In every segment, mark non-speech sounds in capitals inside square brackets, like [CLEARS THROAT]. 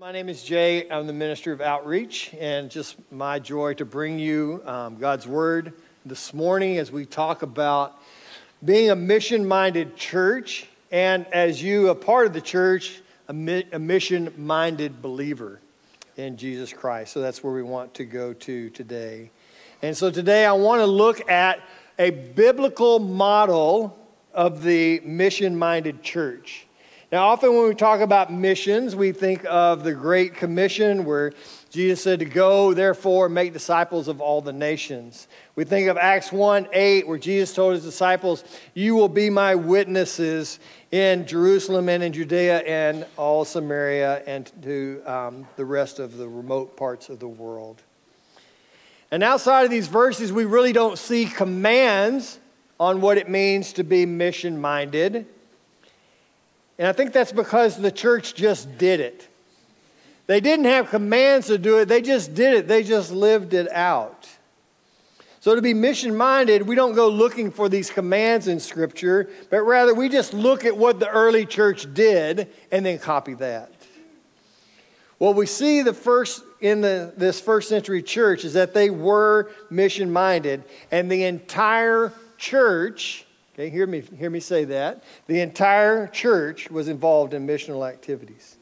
My name is Jay. I'm the Minister of Outreach, and just my joy to bring you um, God's Word this morning as we talk about being a mission minded church, and as you, a part of the church, a, mi- a mission minded believer in Jesus Christ. So that's where we want to go to today. And so today I want to look at a biblical model of the mission minded church. Now, often when we talk about missions, we think of the Great Commission where Jesus said to go, therefore, make disciples of all the nations. We think of Acts 1 8, where Jesus told his disciples, You will be my witnesses in Jerusalem and in Judea and all Samaria and to um, the rest of the remote parts of the world. And outside of these verses, we really don't see commands on what it means to be mission minded. And I think that's because the church just did it. They didn't have commands to do it, they just did it, they just lived it out. So, to be mission minded, we don't go looking for these commands in Scripture, but rather we just look at what the early church did and then copy that. What we see the first in the, this first century church is that they were mission minded, and the entire church Okay, hear me, hear me say that. The entire church was involved in missional activities.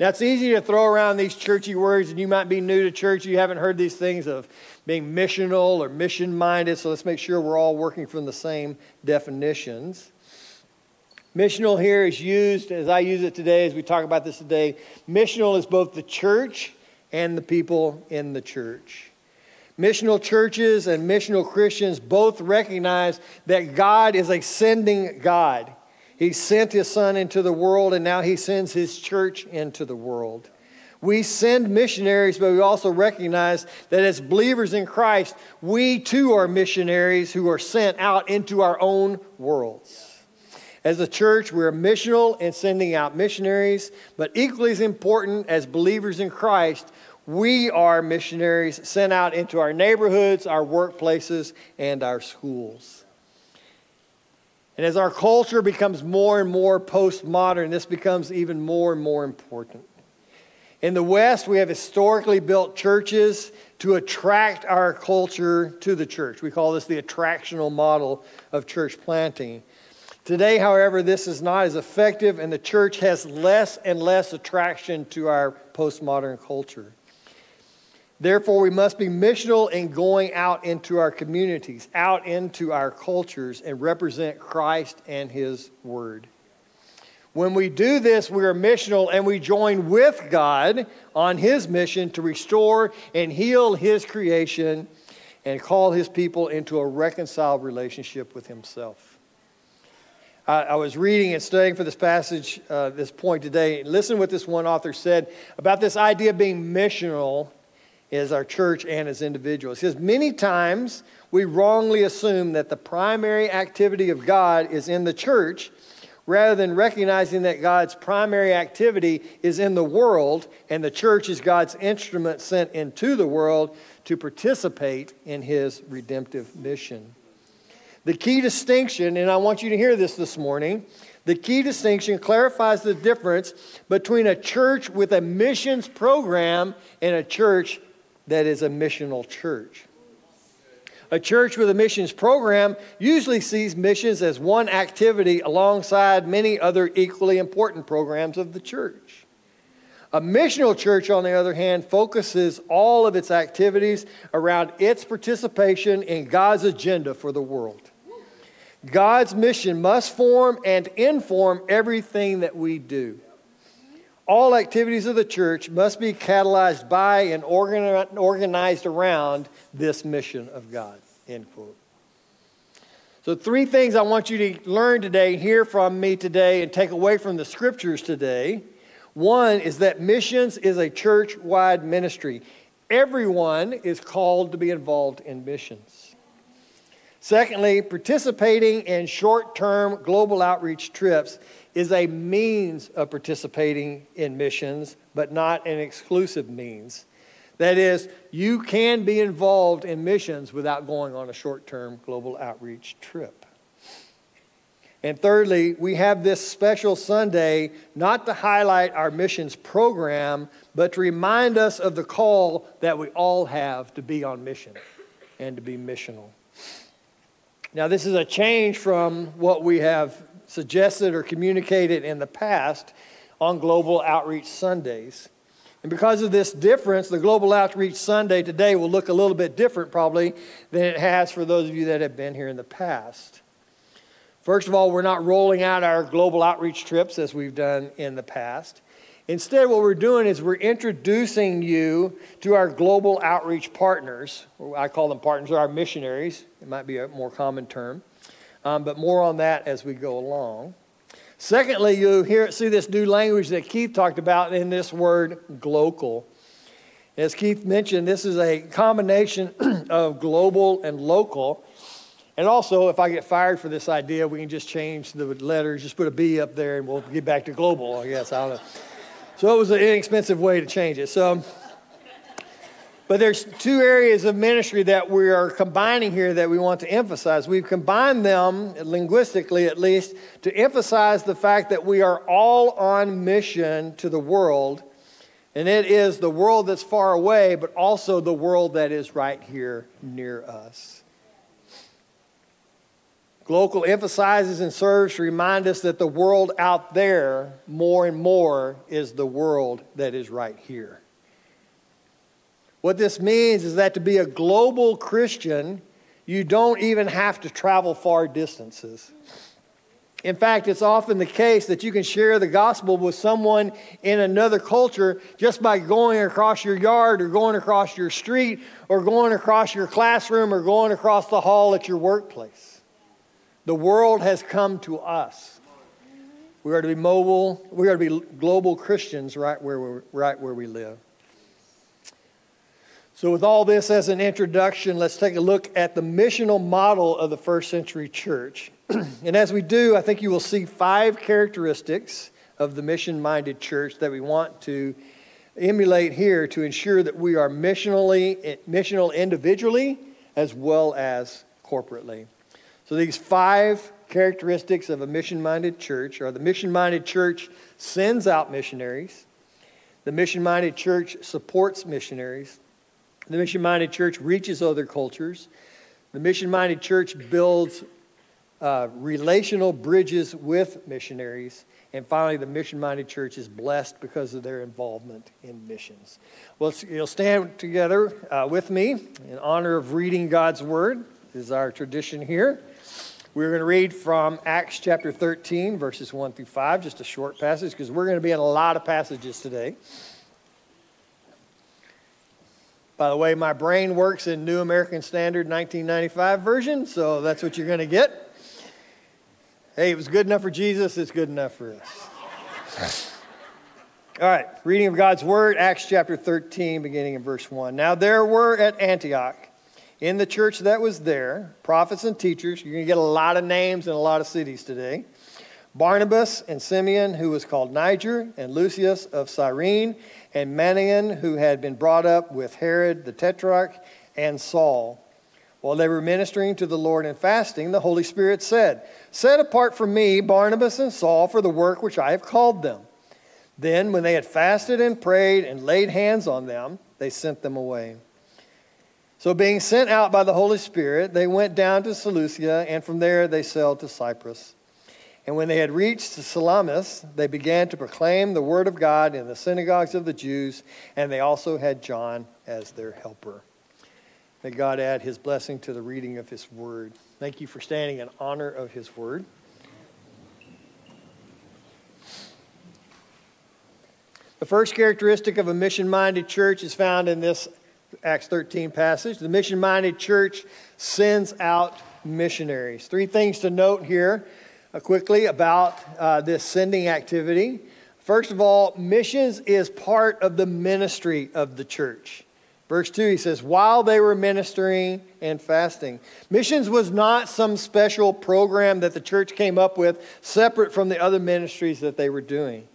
Now, it's easy to throw around these churchy words, and you might be new to church. You haven't heard these things of being missional or mission minded, so let's make sure we're all working from the same definitions. Missional here is used, as I use it today, as we talk about this today. Missional is both the church and the people in the church. Missional churches and missional Christians both recognize that God is a sending God. He sent his son into the world, and now he sends his church into the world. We send missionaries, but we also recognize that as believers in Christ, we too are missionaries who are sent out into our own worlds. As a church, we're missional in sending out missionaries, but equally as important as believers in Christ, we are missionaries sent out into our neighborhoods, our workplaces, and our schools. And as our culture becomes more and more postmodern, this becomes even more and more important. In the West, we have historically built churches to attract our culture to the church. We call this the attractional model of church planting. Today, however, this is not as effective, and the church has less and less attraction to our postmodern culture. Therefore, we must be missional in going out into our communities, out into our cultures, and represent Christ and His Word. When we do this, we are missional and we join with God on His mission to restore and heal His creation and call His people into a reconciled relationship with Himself. I, I was reading and studying for this passage, uh, this point today. Listen to what this one author said about this idea of being missional as our church and as individuals. Says, Many times we wrongly assume that the primary activity of God is in the church rather than recognizing that God's primary activity is in the world and the church is God's instrument sent into the world to participate in his redemptive mission. The key distinction, and I want you to hear this this morning, the key distinction clarifies the difference between a church with a missions program and a church that is a missional church. A church with a missions program usually sees missions as one activity alongside many other equally important programs of the church. A missional church, on the other hand, focuses all of its activities around its participation in God's agenda for the world. God's mission must form and inform everything that we do. All activities of the church must be catalyzed by and organized around this mission of God. End quote. So, three things I want you to learn today, hear from me today, and take away from the scriptures today. One is that missions is a church wide ministry. Everyone is called to be involved in missions. Secondly, participating in short term global outreach trips is a means of participating in missions, but not an exclusive means. That is, you can be involved in missions without going on a short term global outreach trip. And thirdly, we have this special Sunday not to highlight our missions program, but to remind us of the call that we all have to be on mission and to be missional. Now, this is a change from what we have suggested or communicated in the past on Global Outreach Sundays. And because of this difference, the Global Outreach Sunday today will look a little bit different probably than it has for those of you that have been here in the past. First of all, we're not rolling out our global outreach trips as we've done in the past. Instead, what we're doing is we're introducing you to our global outreach partners. I call them partners, or our missionaries. It might be a more common term, um, but more on that as we go along. Secondly, you hear, see this new language that Keith talked about in this word glocal. As Keith mentioned, this is a combination [CLEARS THROAT] of global and local. And also, if I get fired for this idea, we can just change the letters, just put a B up there, and we'll get back to global, I guess. I don't know. So it was an inexpensive way to change it. So but there's two areas of ministry that we are combining here that we want to emphasize. We've combined them, linguistically at least, to emphasize the fact that we are all on mission to the world. And it is the world that's far away, but also the world that is right here near us. Glocal emphasizes and serves to remind us that the world out there, more and more, is the world that is right here. What this means is that to be a glocal Christian, you don't even have to travel far distances. In fact, it's often the case that you can share the gospel with someone in another culture just by going across your yard or going across your street or going across your classroom or going across the hall at your workplace. The world has come to us. We are to be mobile, we are to be glocal Christians right where, we right where we live. So, with all this as an introduction, let's take a look at the missional model of the first century church. [CLEARS THROAT] and as we do, I think you will see five characteristics of the mission minded church that we want to emulate here to ensure that we are missionally, missional individually as well as corporately. So, these five characteristics of a mission minded church are the mission minded church sends out missionaries, the mission minded church supports missionaries. The mission minded church reaches other cultures. The mission minded church builds uh, relational bridges with missionaries. And finally, the mission minded church is blessed because of their involvement in missions. Well, you'll stand together uh, with me in honor of reading God's word. This is our tradition here. We're going to read from Acts chapter 13, verses 1 through 5, just a short passage, because we're going to be in a lot of passages today. By the way, my brain works in New American Standard 1995 version, so that's what you're going to get. Hey, it was good enough for Jesus, it's good enough for us. [LAUGHS] All right, reading of God's Word, Acts chapter 13, beginning in verse 1. Now there were at Antioch, in the church that was there, prophets and teachers. You're going to get a lot of names in a lot of cities today. Barnabas and Simeon, who was called Niger, and Lucius of Cyrene, and Manaen, who had been brought up with Herod the Tetrarch, and Saul. While they were ministering to the Lord and fasting, the Holy Spirit said, Set apart for me Barnabas and Saul for the work which I have called them. Then, when they had fasted and prayed and laid hands on them, they sent them away. So, being sent out by the Holy Spirit, they went down to Seleucia, and from there they sailed to Cyprus. And when they had reached Salamis, they began to proclaim the word of God in the synagogues of the Jews, and they also had John as their helper. May God add his blessing to the reading of his word. Thank you for standing in honor of his word. The first characteristic of a mission minded church is found in this Acts 13 passage. The mission minded church sends out missionaries. Three things to note here uh, quickly about uh, this sending activity. First of all, missions is part of the ministry of the church. Verse 2, he says, while they were ministering and fasting. Missions was not some special program that the church came up with separate from the other ministries that they were doing.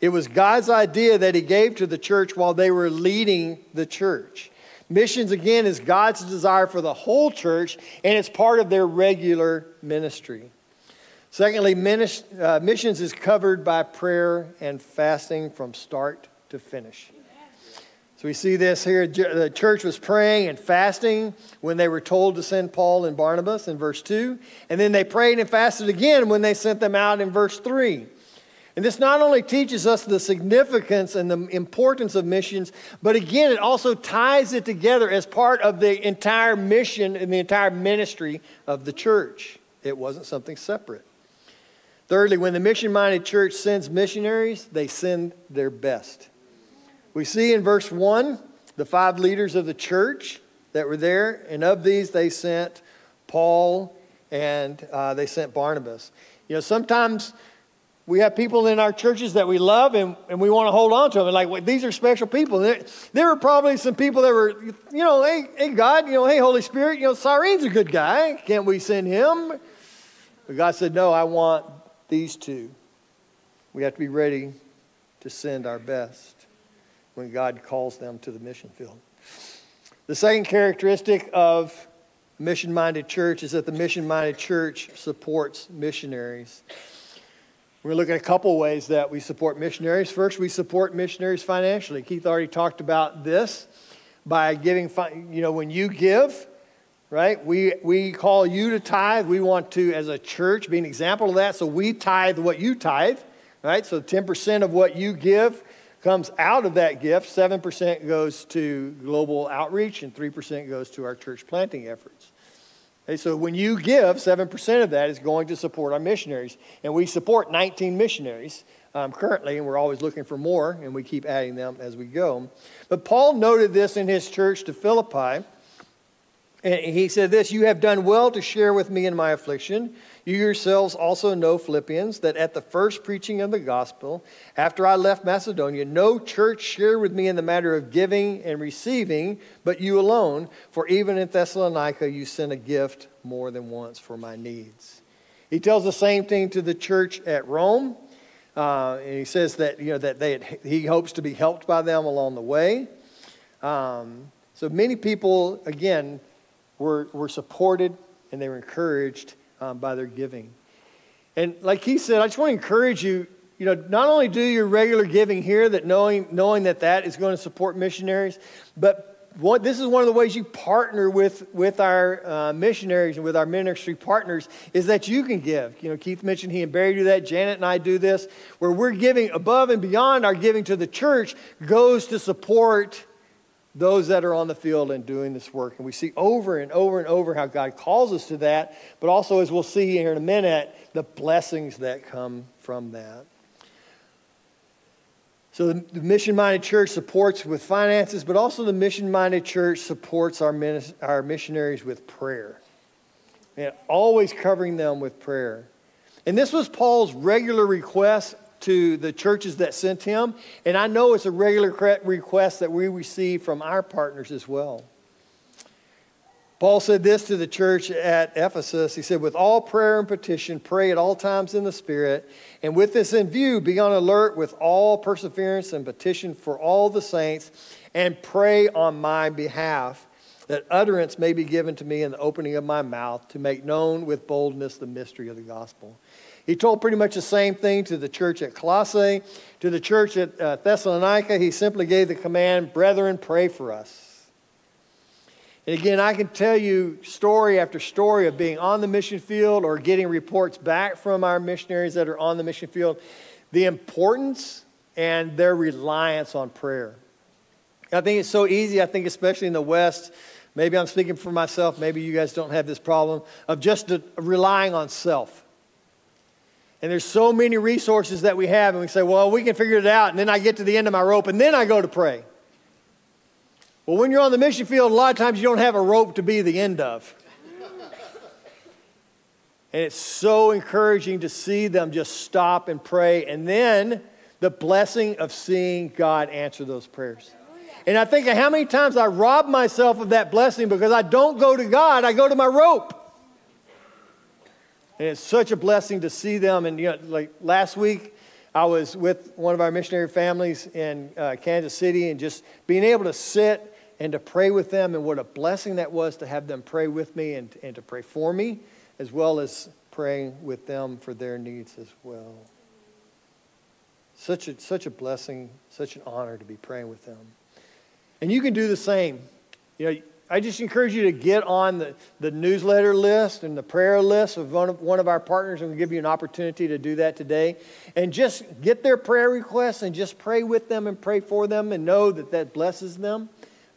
It was God's idea that he gave to the church while they were leading the church. Missions, again, is God's desire for the whole church, and it's part of their regular ministry. Secondly, uh, missions is covered by prayer and fasting from start to finish. So we see this here. The church was praying and fasting when they were told to send Paul and Barnabas in verse 2. And then they prayed and fasted again when they sent them out in verse 3. And this not only teaches us the significance and the importance of missions, but again, it also ties it together as part of the entire mission and the entire ministry of the church. It wasn't something separate. Thirdly, when the mission minded church sends missionaries, they send their best. We see in verse 1 the five leaders of the church that were there, and of these they sent Paul and uh, they sent Barnabas. You know, sometimes we have people in our churches that we love and, and we want to hold on to them. And like, well, these are special people. There, there were probably some people that were, you know, hey, hey, God, you know, hey, Holy Spirit, you know, Cyrene's a good guy. Can't we send him? But God said, no, I want these two. We have to be ready to send our best when God calls them to the mission field. The second characteristic of mission minded church is that the mission minded church supports missionaries. We're going to look at a couple ways that we support missionaries. First, we support missionaries financially. Keith already talked about this by giving, you know, when you give, right? We, we call you to tithe. We want to, as a church, be an example of that. So we tithe what you tithe, right? So 10% of what you give comes out of that gift, 7% goes to global outreach and 3% goes to our church planting efforts. Okay, so when you give, 7% of that is going to support our missionaries. And we support 19 missionaries um, currently, and we're always looking for more, and we keep adding them as we go. But Paul noted this in his church to Philippi. And he said this You have done well to share with me in my affliction. You yourselves also know, Philippians, that at the first preaching of the gospel, after I left Macedonia, no church shared with me in the matter of giving and receiving, but you alone. For even in Thessalonica, you sent a gift more than once for my needs. He tells the same thing to the church at Rome. Uh, and he says that, you know, that they had, he hopes to be helped by them along the way. Um, so many people, again, were, were supported and they were encouraged um, by their giving. And like he said, I just want to encourage you, you know, not only do your regular giving here, that knowing, knowing that that is going to support missionaries, but what, this is one of the ways you partner with, with our uh, missionaries and with our ministry partners is that you can give. You know, Keith mentioned he and Barry do that. Janet and I do this, where we're giving above and beyond our giving to the church goes to support those that are on the field and doing this work. And we see over and over and over how God calls us to that, but also, as we'll see here in a minute, the blessings that come from that. So the, mission minded church supports with finances, but also the mission minded church supports our, our missionaries with prayer. And always covering them with prayer. And this was Paul's regular request to the churches that sent him. And I know it's a regular request that we receive from our partners as well. Paul said this to the church at Ephesus. He said, With all prayer and petition, pray at all times in the Spirit, and with this in view, be on alert with all perseverance and petition for all the saints, and pray on my behalf, that utterance may be given to me in the opening of my mouth to make known with boldness the mystery of the gospel he told pretty much the same thing to the church at Colossae. To the church at uh, Thessalonica, he simply gave the command, Brethren, pray for us. And again, I can tell you story after story of being on the mission field or getting reports back from our missionaries that are on the mission field, the importance and their reliance on prayer. I think it's so easy, I think, especially in the West. Maybe I'm speaking for myself, maybe you guys don't have this problem of just relying on self. And there's so many resources that we have, and we say, well, we can figure it out. And then I get to the end of my rope, and then I go to pray. Well, when you're on the mission field, a lot of times you don't have a rope to be the end of. and it's so encouraging to see them just stop and pray, and then the blessing of seeing God answer those prayers. And I think of how many times I rob myself of that blessing because I don't go to God, I go to my rope. And it's such a blessing to see them. And, you know, like last week, I was with one of our missionary families in uh, Kansas City and just being able to sit and to pray with them, and what a blessing that was to have them pray with me and, and to pray for me, as well as praying with them for their needs as well. Such a, such a blessing, such an honor to be praying with them. And you can do the same. You know, I just encourage you to get on the, the newsletter list and the prayer list of one, of one of our partners, and we'll give you an opportunity to do that today. And just get their prayer requests and just pray with them and pray for them and know that that blesses them.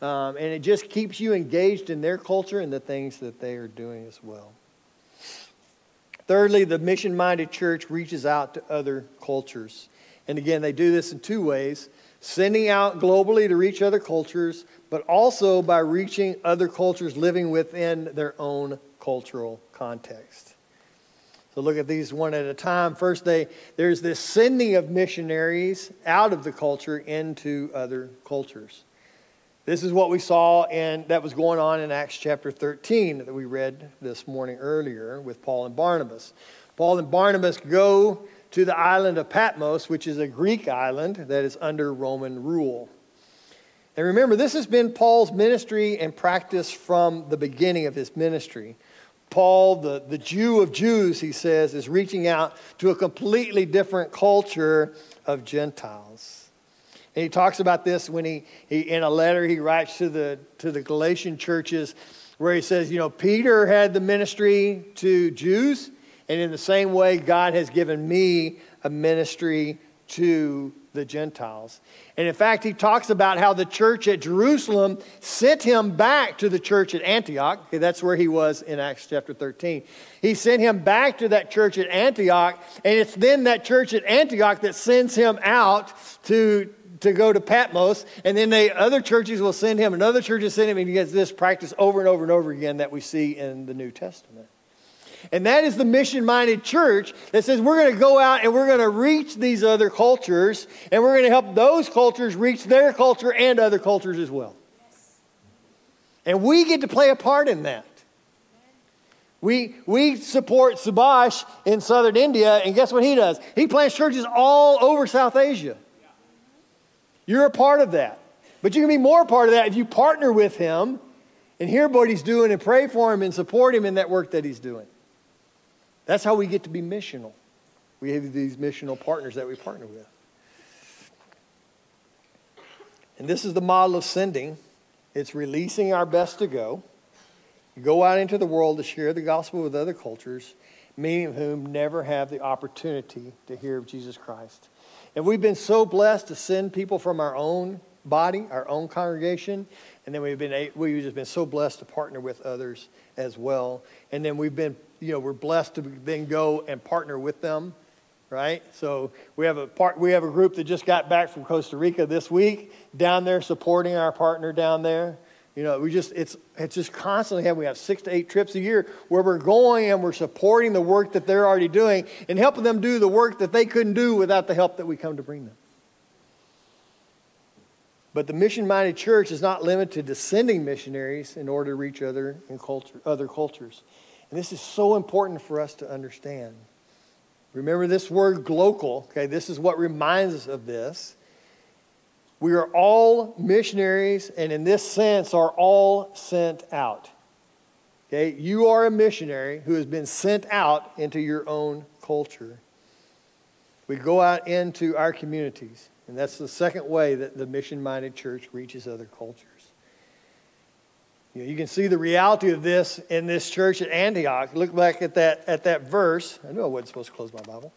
Um, and it just keeps you engaged in their culture and the things that they are doing as well. Thirdly, the mission minded church reaches out to other cultures. And again, they do this in two ways sending out globally to reach other cultures, but also by reaching other cultures living within their own cultural context. So look at these one at a time. First, they, there's this sending of missionaries out of the culture into other cultures. This is what we saw and that was going on in Acts chapter 13 that we read this morning earlier with Paul and Barnabas. Paul and Barnabas go to the island of Patmos, which is a Greek island that is under Roman rule. And remember, this has been Paul's ministry and practice from the beginning of his ministry. Paul, the, the Jew of Jews, he says, is reaching out to a completely different culture of Gentiles. And he talks about this when he, he in a letter he writes to the, to the Galatian churches, where he says, you know, Peter had the ministry to Jews, and in the same way, God has given me a ministry to the Gentiles. And in fact, he talks about how the church at Jerusalem sent him back to the church at Antioch. Okay, that's where he was in Acts chapter 13. He sent him back to that church at Antioch, and it's then that church at Antioch that sends him out to, to go to Patmos, and then they, other churches will send him, and other churches send him, and he gets this practice over and over and over again that we see in the New Testament. And that is the mission minded church that says we're going to go out and we're going to reach these other cultures and we're going to help those cultures reach their culture and other cultures as well. And we get to play a part in that. We, we support Subhash in southern India, and guess what he does? He plants churches all over South Asia. You're a part of that. But you can be more part of that if you partner with him and hear what he's doing and pray for him and support him in that work that he's doing. That's how we get to be missional. We have these missional partners that we partner with. And this is the model of sending it's releasing our best to go, go out into the world to share the gospel with other cultures, many of whom never have the opportunity to hear of Jesus Christ. And we've been so blessed to send people from our own body, our own congregation, and then we've been we've just been so blessed to partner with others as well. And then we've been you know, we're blessed to then go and partner with them, right? So we have a part, we have a group that just got back from Costa Rica this week, down there supporting our partner down there. You know, we just it's it's just constantly have we have six to eight trips a year where we're going and we're supporting the work that they're already doing and helping them do the work that they couldn't do without the help that we come to bring them. But the mission-minded church is not limited to sending missionaries in order to reach other culture, other cultures. And this is so important for us to understand. Remember this word glocal, okay? This is what reminds us of this. We are all missionaries, and in this sense, are all sent out. Okay? You are a missionary who has been sent out into your own culture. We go out into our communities, and that's the second way that the mission minded church reaches other cultures. You, know, you can see the reality of this in this church at Antioch. Look back at that, at that verse. I knew I wasn't supposed to close my Bible.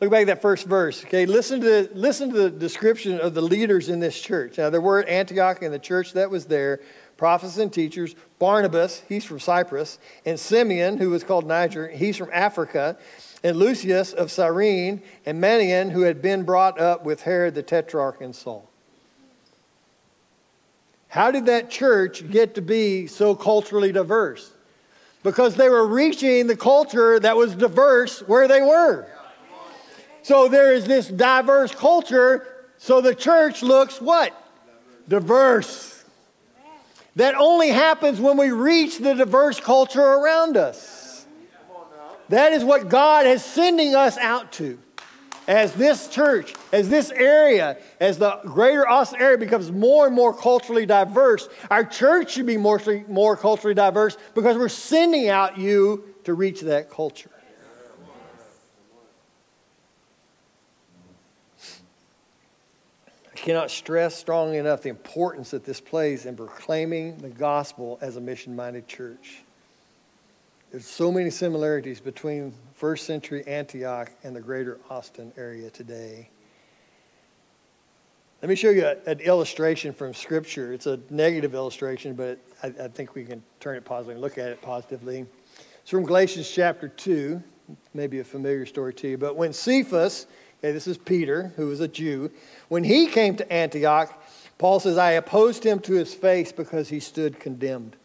Look back at that first verse. Okay, listen to, listen to the description of the leaders in this church. Now, there were at Antioch and the church that was there prophets and teachers. Barnabas, he's from Cyprus, and Simeon, who was called Niger, he's from Africa, and Lucius of Cyrene, and Manaen, who had been brought up with Herod the Tetrarch and Saul. How did that church get to be so culturally diverse? Because they were reaching the culture that was diverse where they were. So there is this diverse culture, so the church looks what? Diverse. That only happens when we reach the diverse culture around us. That is what God is sending us out to as this church, as this area, as the greater Austin area becomes more and more culturally diverse, our church should be more, more culturally diverse because we're sending out you to reach that culture. I cannot stress strongly enough the importance that this plays in proclaiming the gospel as a mission minded church. There's so many similarities between first century Antioch and the greater Austin area today. Let me show you a, an illustration from Scripture. It's a negative illustration, but I, I think we can turn it positively and look at it positively. It's from Galatians chapter 2, maybe a familiar story to you. But when Cephas, okay, this is Peter, who was a Jew, when he came to Antioch, Paul says, I opposed him to his face because he stood condemned.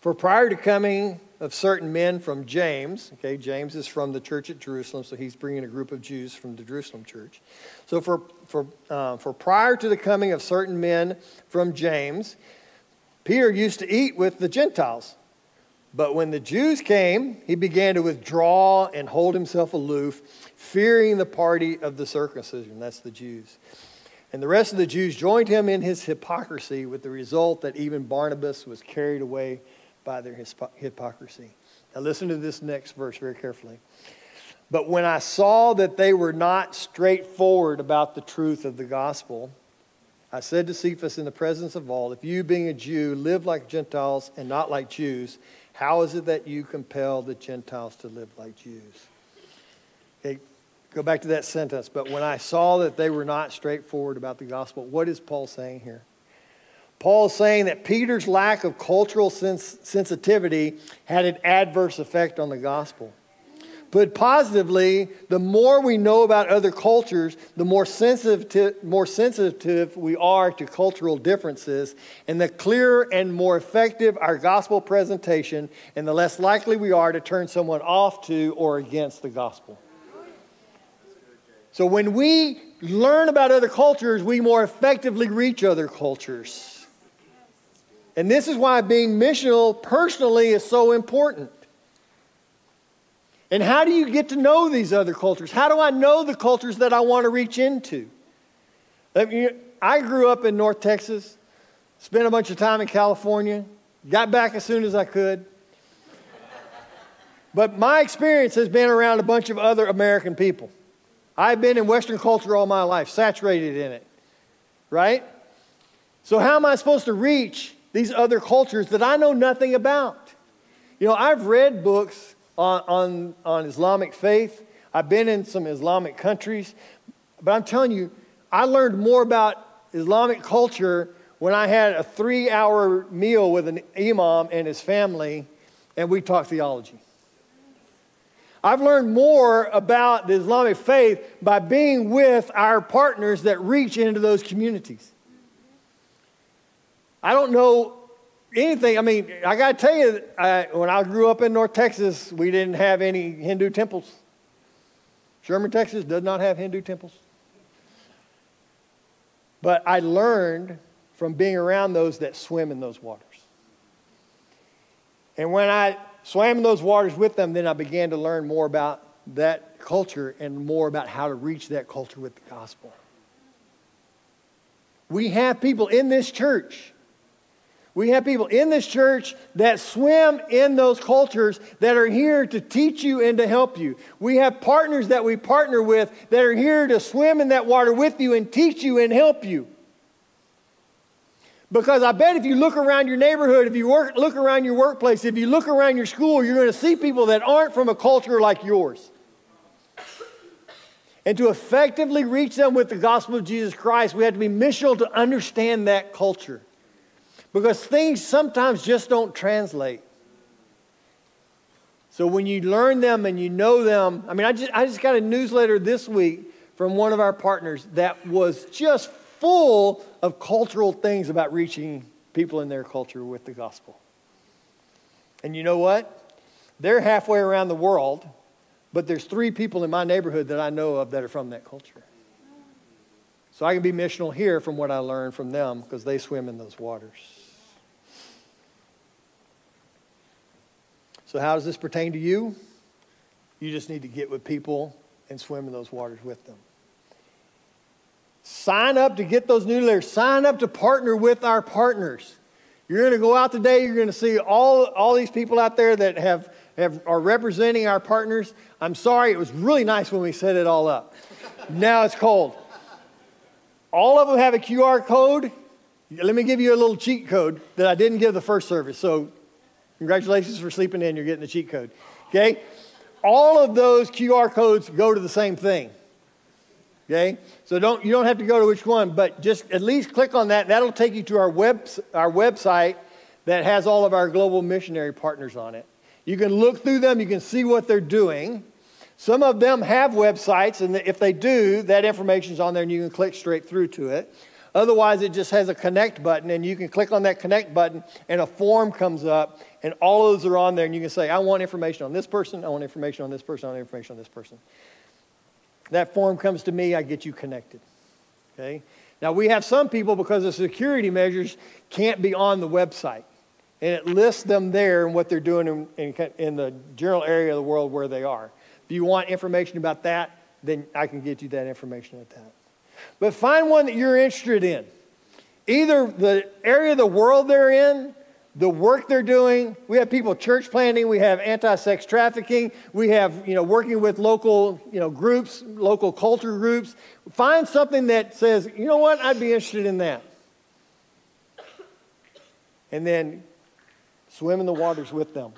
For prior to coming of certain men from James. Okay, James is from the church at Jerusalem, so he's bringing a group of Jews from the Jerusalem church. So, for, for, uh, for prior to the coming of certain men from James, Peter used to eat with the Gentiles. But when the Jews came, he began to withdraw and hold himself aloof, fearing the party of the circumcision. That's the Jews. And the rest of the Jews joined him in his hypocrisy, with the result that even Barnabas was carried away by their hypocrisy. Now, listen to this next verse very carefully. But when I saw that they were not straightforward about the truth of the gospel, I said to Cephas in the presence of all, If you, being a Jew, live like Gentiles and not like Jews, how is it that you compel the Gentiles to live like Jews? Okay, go back to that sentence. But when I saw that they were not straightforward about the gospel, what is Paul saying here? Paul is saying that Peter's lack of cultural sens- sensitivity had an adverse effect on the gospel. Put positively, the more we know about other cultures, the more sensitive, to, more sensitive we are to cultural differences, and the clearer and more effective our gospel presentation, and the less likely we are to turn someone off to or against the gospel. So when we learn about other cultures, we more effectively reach other cultures. And this is why being missional personally is so important. And how do you get to know these other cultures? How do I know the cultures that I want to reach into? I grew up in North Texas, spent a bunch of time in California, got back as soon as I could. But my experience has been around a bunch of other American people. I've been in Western culture all my life, saturated in it, right? So, how am I supposed to reach these other cultures that I know nothing about. You know, I've read books on, on, on Islamic faith, I've been in some Islamic countries, but I'm telling you, I learned more about Islamic culture when I had a three hour meal with an imam and his family and we talked theology. I've learned more about the Islamic faith by being with our partners that reach into those communities. I don't know anything. I mean, I got to tell you, I, when I grew up in North Texas, we didn't have any Hindu temples. Sherman, Texas does not have Hindu temples. But I learned from being around those that swim in those waters. And when I swam in those waters with them, then I began to learn more about that culture and more about how to reach that culture with the gospel. We have people in this church we have people in this church that swim in those cultures that are here to teach you and to help you. We have partners that we partner with that are here to swim in that water with you and teach you and help you. Because I bet if you look around your neighborhood, if you work, look around your workplace, if you look around your school, you're going to see people that aren't from a culture like yours. And to effectively reach them with the gospel of Jesus Christ, we have to be missional to understand that culture because things sometimes just don't translate. So when you learn them and you know them, I mean, I just, I just got a newsletter this week from one of our partners that was just full of cultural things about reaching people in their culture with the gospel. And you know what? They're halfway around the world, but there's three people in my neighborhood that I know of that are from that culture. So I can be missional here from what I learned from them because they swim in those waters. So, how does this pertain to you? You just need to get with people and swim in those waters with them. Sign up to get those newsletters. Sign up to partner with our partners. You're going to go out today, you're going to see all, all these people out there that have, have, are representing our partners. I'm sorry, it was really nice when we set it all up. now it's cold. All of them have a QR code. Let me give you a little cheat code that I didn't give the first service. So, congratulations for sleeping in. You're getting the cheat code. Okay? All of those QR codes go to the same thing. Okay? So don't, you don't have to go to which one, but just at least click on that. That'll take you to our, web, our website that has all of our global missionary partners on it. You can look through them, you can see what they're doing. Some of them have websites, and if they do, that information is on there and you can click straight through to it. Otherwise, it just has a connect button, and you can click on that connect button, and a form comes up, and all of those are on there, and you can say, I want information on this person, I want information on this person, I want information on this person. That form comes to me, I get you connected. Okay? Now, we have some people, because of security measures, can't be on the website. And it lists them there and what they're doing in, in, in the general area of the world where they are. If you want information about that, then I can get you that information at that. But find one that you're interested in. Either the area of the world they're in, the work they're doing. We have people church planting, we have anti-sex trafficking, we have, you know, working with local, you know, groups, local culture groups. Find something that says, you know what, I'd be interested in that. And then swim in the waters with them.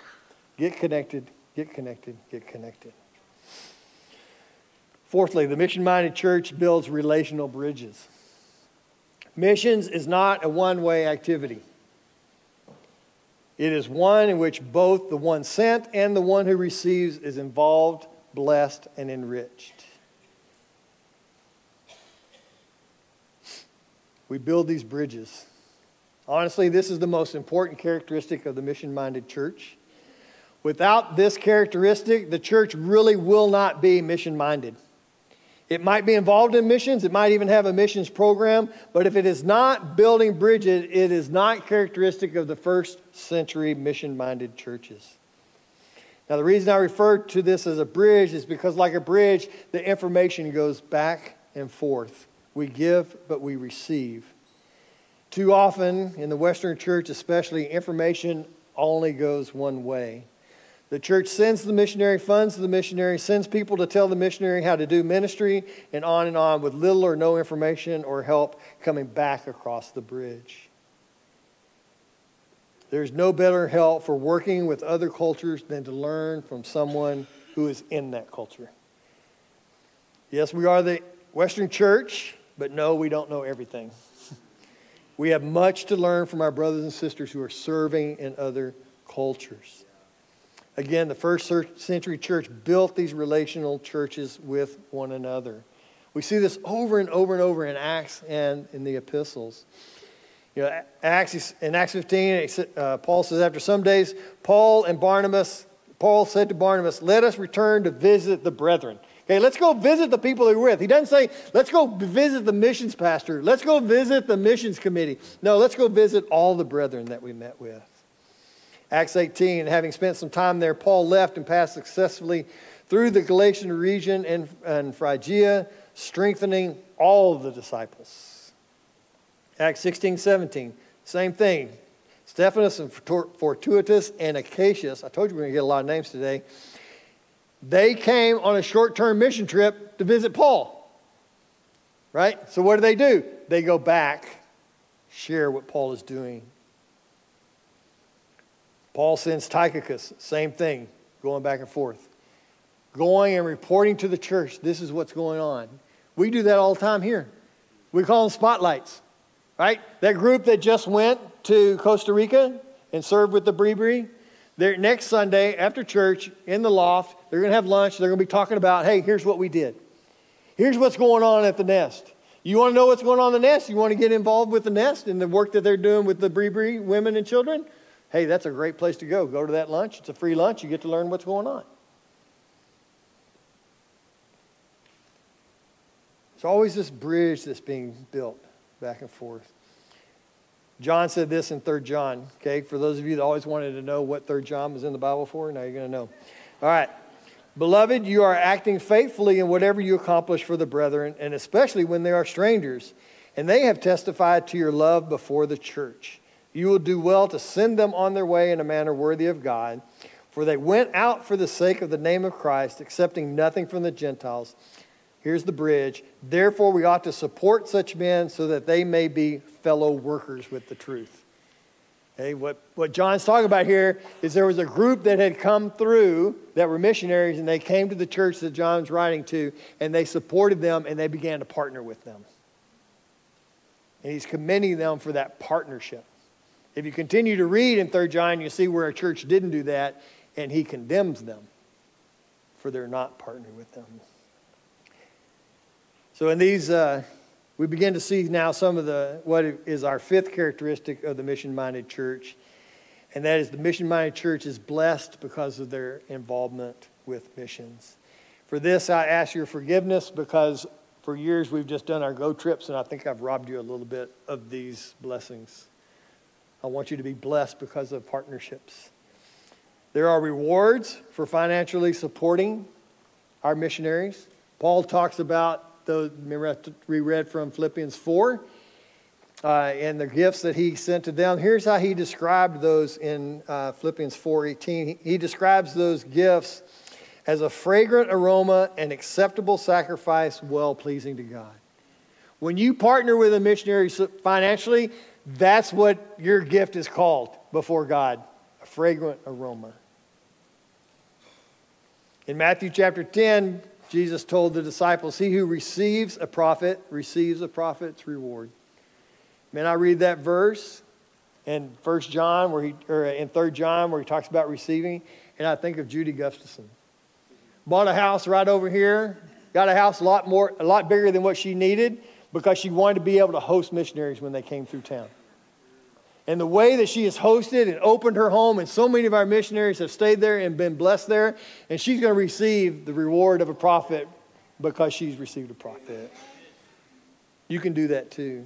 Get connected, get connected, get connected. Fourthly, the mission minded church builds relational bridges. Missions is not a one way activity. It is one in which both the one sent and the one who receives is involved, blessed, and enriched. We build these bridges. Honestly, this is the most important characteristic of the mission minded church. Without this characteristic, the church really will not be mission minded. It might be involved in missions, it might even have a missions program, but if it is not building bridges, it is not characteristic of the first century mission minded churches. Now, the reason I refer to this as a bridge is because, like a bridge, the information goes back and forth. We give, but we receive. Too often, in the Western church especially, information only goes one way. The church sends the missionary, funds the missionary, sends people to tell the missionary how to do ministry, and on and on with little or no information or help coming back across the bridge. There's no better help for working with other cultures than to learn from someone who is in that culture. Yes, we are the Western church, but no, we don't know everything. [LAUGHS] we have much to learn from our brothers and sisters who are serving in other cultures. Again, the first century church built these relational churches with one another. We see this over and over and over in Acts and in the epistles. You know, Acts, in Acts 15, uh, Paul says, after some days, Paul and Barnabas, Paul said to Barnabas, let us return to visit the brethren. Okay, let's go visit the people they're with. He doesn't say, let's go visit the missions pastor. Let's go visit the missions committee. No, let's go visit all the brethren that we met with. Acts 18, having spent some time there, Paul left and passed successfully through the Galatian region and, and Phrygia, strengthening all the disciples. Acts 16, 17, same thing. Stephanas and Fortunatus and Achaicus, I told you we are going to get a lot of names today, they came on a short term mission trip to visit Paul. Right? So what do they do? They go back, share what Paul is doing Paul sends Tychicus, same thing, going back and forth. Going and reporting to the church, this is what's going on. We do that all the time here. We call them spotlights, right? That group that just went to Costa Rica and served with the Bribri, they're, next Sunday after church in the loft, they're going to have lunch. They're going to be talking about, hey, here's what we did. Here's what's going on at the nest. You want to know what's going on in the nest? You want to get involved with the nest and the work that they're doing with the Bribri women and children? Hey, that's a great place to go. Go to that lunch. It's a free lunch. You get to learn what's going on. There's always this bridge that's being built back and forth. John said this in 3 John, okay? For those of you that always wanted to know what 3 John was in the Bible for, now you're going to know. All right. Beloved, you are acting faithfully in whatever you accomplish for the brethren, and especially when they are strangers, and they have testified to your love before the church. You will do well to send them on their way in a manner worthy of God, For they went out for the sake of the name of Christ, accepting nothing from the Gentiles. Here's the bridge. Therefore, we ought to support such men so that they may be fellow workers with the truth. Okay, what, what John's talking about here is there was a group that had come through that were missionaries, and they came to the church that John's writing to, and they supported them, and they began to partner with them. And he's commending them for that partnership. If you continue to read in 3 John, you see where a church didn't do that, and he condemns them for their not partnering with them. So in these, uh, we begin to see now some of the what is our fifth characteristic of the mission-minded church, and that is the mission-minded church is blessed because of their involvement with missions. For this, I ask your forgiveness because for years we've just done our go trips, and I think I've robbed you a little bit of these blessings. I want you to be blessed because of partnerships. There are rewards for financially supporting our missionaries. Paul talks about those, we read from Philippians 4, uh, and the gifts that he sent to them. Here's how he described those in uh, Philippians 4.18. He, he describes those gifts as a fragrant aroma and acceptable sacrifice, well pleasing to God. When you partner with a missionary financially, that's what your gift is called before God a fragrant aroma. In Matthew chapter 10, Jesus told the disciples, He who receives a prophet receives a prophet's reward. Man, I read that verse in First John, where he, or in Third John, where he talks about receiving, and I think of Judy Gustafson. Bought a house right over here, got a house a lot more, a lot bigger than what she needed because she wanted to be able to host missionaries when they came through town. And the way that she has hosted and opened her home, and so many of our missionaries have stayed there and been blessed there, and she's going to receive the reward of a prophet because she's received a prophet. You can do that too.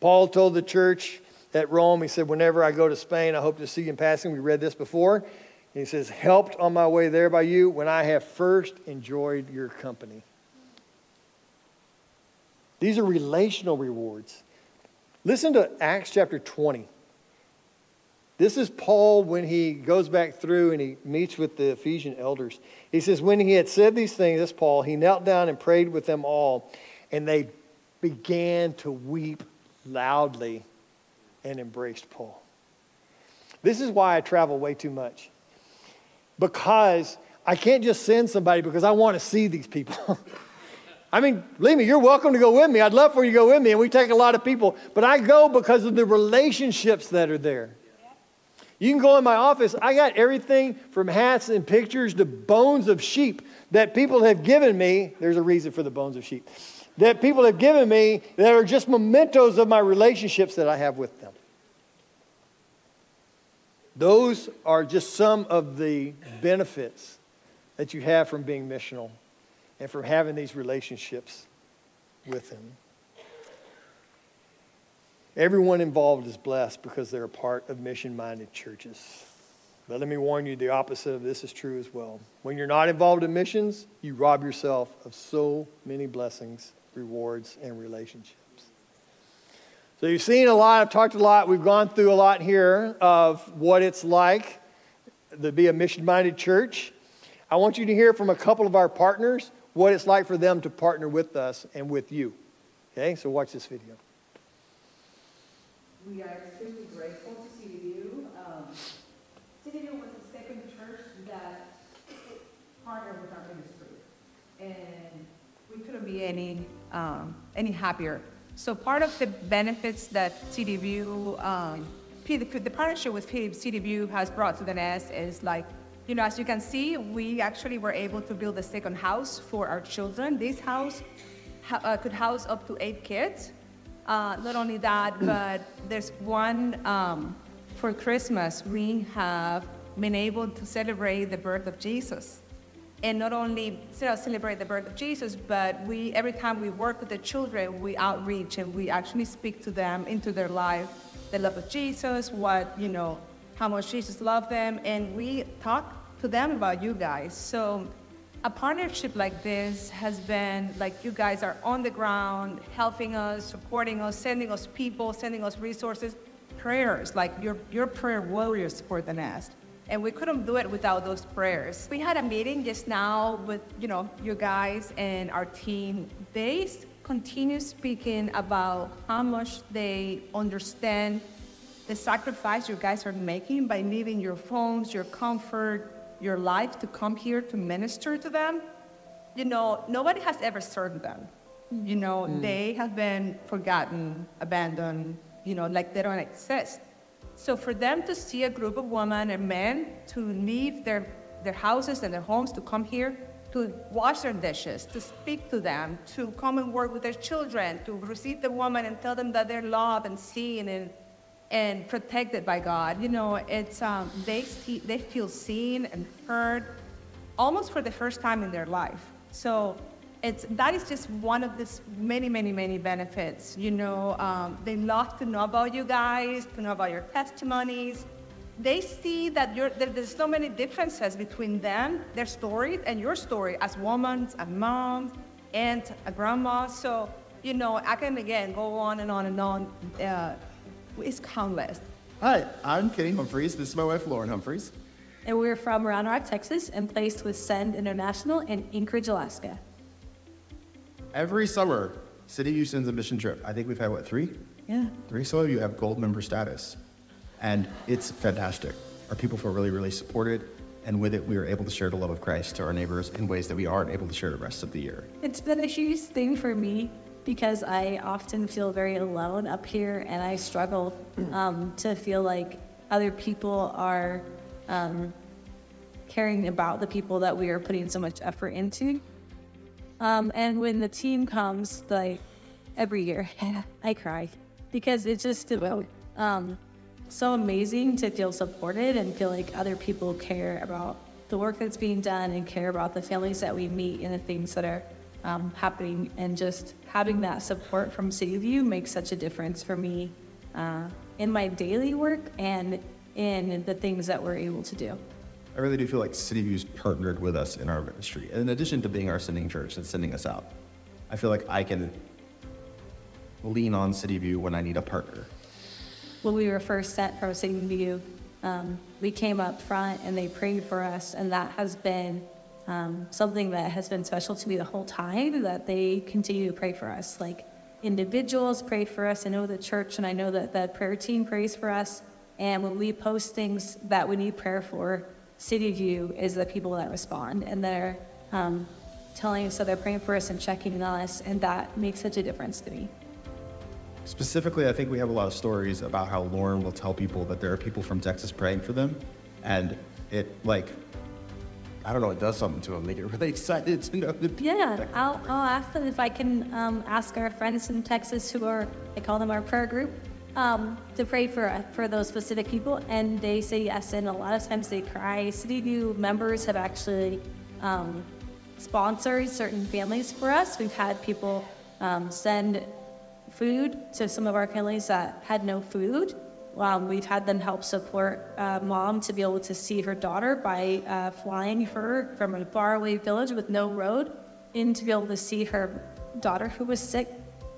Paul told the church at Rome, he said, Whenever I go to Spain, I hope to see you in passing. We read this before. And He says, Helped on my way there by you when I have first enjoyed your company. These are relational rewards. Listen to Acts chapter 20. This is Paul when he goes back through and he meets with the Ephesian elders. He says, When he had said these things, this Paul, he knelt down and prayed with them all, and they began to weep loudly and embraced Paul. This is why I travel way too much. Because I can't just send somebody because I want to see these people. [LAUGHS] I mean, believe me, you're welcome to go with me. I'd love for you to go with me, and we take a lot of people. But I go because of the relationships that are there. You can go in my office. I got everything from hats and pictures to bones of sheep that people have given me. There's a reason for the bones of sheep. That people have given me that are just mementos of my relationships that I have with them. Those are just some of the benefits that you have from being missional and from having these relationships with Him. Everyone involved is blessed because they're a part of mission minded churches. But let me warn you, the opposite of this is true as well. When you're not involved in missions, you rob yourself of so many blessings, rewards, and relationships. So you've seen a lot, I've talked a lot, we've gone through a lot here of what it's like to be a mission minded church. I want you to hear from a couple of our partners what it's like for them to partner with us and with you. Okay, so watch this video. We are extremely grateful to CityView. Um, CityView was the second church that partnered with our ministry, and we couldn't be any um, any happier. So part of the benefits that CityView, um, the, the partnership with CityView has brought to the nest is like you know, as you can see, we actually were able to build a second house for our children. This house uh, could house up to eight kids. Uh, not only that, [CLEARS THROAT] but there's one um, for Christmas. We have been able to celebrate the birth of Jesus. And not only celebrate the birth of Jesus, but we every time we work with the children, we outreach and we actually speak to them into their life, the love of Jesus, what, you know, how much Jesus loved them, and we talk to them about you guys. So a partnership like this has been like you guys are on the ground, helping us, supporting us, sending us people, sending us resources, prayers, like your, your prayer warriors for the nest. and we couldn't do it without those prayers. We had a meeting just now with, you know, you guys and our team. They continue speaking about how much they understand the sacrifice you guys are making by leaving your phones, your comfort, your life to come here to minister to them. You know, nobody has ever served them. You know, mm. they have been forgotten, abandoned, you know, like they don't exist. So for them to see a group of women and men to leave their, their houses and their homes to come here to wash their dishes, to speak to them, to come and work with their children, to receive the woman and tell them that they're loved and seen and, and protected by God. You know, it's, um, they, they feel seen and heard almost for the first time in their life. So it's, that is just one of the many, many, many benefits. You know, um, they love to know about you guys, to know about your testimonies. They see that, that there's so many differences between them, their story, and your story as women, as moms, and a grandma. So, you know, I can again go on and on and on. Uh, it's countless. Hi, I'm Kenny Humphreys. This is my wife, Lauren Humphreys. And we're from Round Rock, Texas, and placed with Send International in Anchorage, Alaska. Every summer, City View sends a mission trip. I think we've had, what, three? Yeah. Three. So of you have gold member status. And it's fantastic. Our people feel really, really supported. And with it, we are able to share the love of Christ to our neighbors in ways that we aren't able to share the rest of the year. It's been a huge thing for me because I often feel very alone up here and I struggle um, to feel like other people are um, caring about the people that we are putting so much effort into. Um, and when the team comes, like every year, [LAUGHS] I cry because it's just um, so amazing to feel supported and feel like other people care about the work that's being done and care about the families that we meet and the things that are um, happening. And just having that support from City View makes such a difference for me uh, in my daily work and in the things that we're able to do. I really do feel like City View's partnered with us in our ministry. In addition to being our sending church and sending us out, I feel like I can lean on City View when I need a partner. When we were first sent from City View, um, we came up front and they prayed for us, and that has been um, something that has been special to me the whole time. That they continue to pray for us, like individuals pray for us. I know the church, and I know that the prayer team prays for us. And when we post things that we need prayer for, City View is the people that respond, and they're um, telling us, so they're praying for us and checking on us, and that makes such a difference to me. Specifically, I think we have a lot of stories about how Lauren will tell people that there are people from Texas praying for them, and it like I don't know, it does something to them. They get really excited to know that. Yeah, I'll, I'll ask them if I can um, ask our friends in Texas who are, I call them our prayer group, um, to pray for for those specific people, and they say yes. And a lot of times they cry. City View members have actually um, sponsored certain families for us. We've had people um, send food to some of our families that had no food. Um, we've had them help support uh, mom to be able to see her daughter by uh, flying her from a faraway village with no road in to be able to see her daughter who was sick.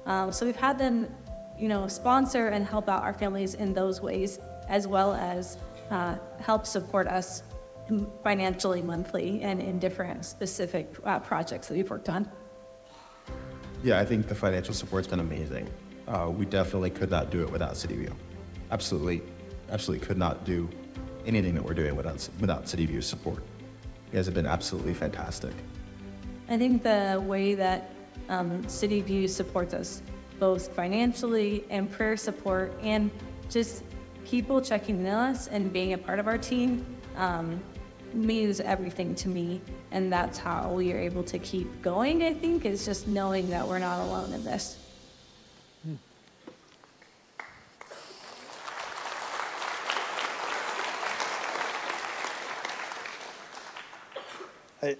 Um, so we've had them you know, sponsor and help out our families in those ways, as well as uh, help support us financially monthly and in different specific uh, projects that we've worked on. Yeah, I think the financial support's been amazing. Uh, we definitely could not do it without City View. Absolutely, absolutely could not do anything that we're doing without, without City View's support. You guys have been absolutely fantastic. I think the way that um, City View supports us both financially and prayer support and just people checking in us and being a part of our team um, means everything to me. And that's how we are able to keep going, I think, is just knowing that we're not alone in this.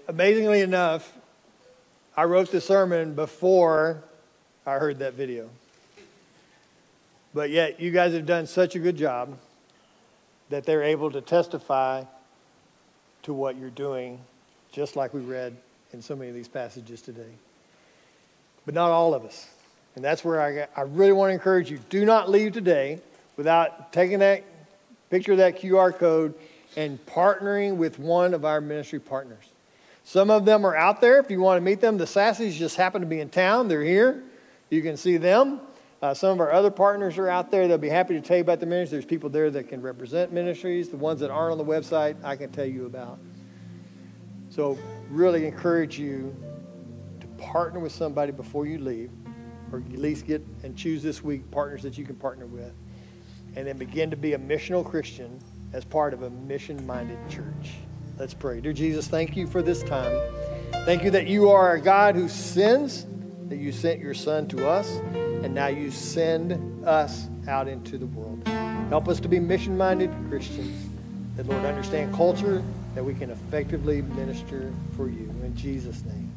Amazingly enough, I wrote the sermon before I heard that video. But yet, you guys have done such a good job that they're able to testify to what you're doing, just like we read in so many of these passages today. But not all of us. And that's where I, I really want to encourage you do not leave today without taking that picture of that QR code and partnering with one of our ministry partners. Some of them are out there if you want to meet them. The Sasseys just happen to be in town, they're here. You can see them. Uh, some of our other partners are out there. They'll be happy to tell you about the ministries. There's people there that can represent ministries. The ones that aren't on the website, I can tell you about. So, really encourage you to partner with somebody before you leave, or at least get and choose this week partners that you can partner with, and then begin to be a missional Christian as part of a mission minded church. Let's pray. Dear Jesus, thank you for this time. Thank you that you are a God who sends, that you sent your Son to us, and now you send us out into the world. Help us to be mission minded Christians, that, Lord, understand culture, that we can effectively minister for you. In Jesus' name.